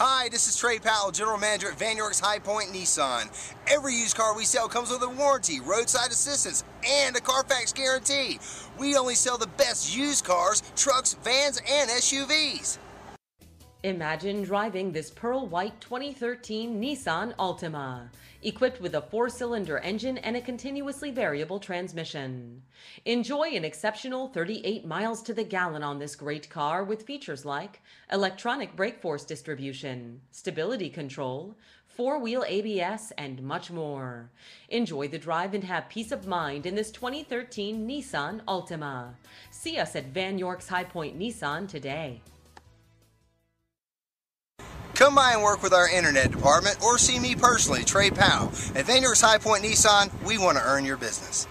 Hi, this is Trey Powell, General Manager at Vann York's High Point Nissan. Every used car we sell comes with a warranty, roadside assistance, and a Carfax guarantee. We only sell the best used cars, trucks, vans, and SUVs. Imagine driving this pearl white 2013 Nissan Altima, equipped with a four cylinder engine and a continuously variable transmission. Enjoy an exceptional 38 miles to the gallon on this great car with features like electronic brake force distribution, stability control, four wheel ABS, and much more. Enjoy the drive and have peace of mind in this 2013 Nissan Altima. See us at Vann York's High Point Nissan today. Come by and work with our internet department or see me personally, Trey Powell. At Vann High Point Nissan, we want to earn your business.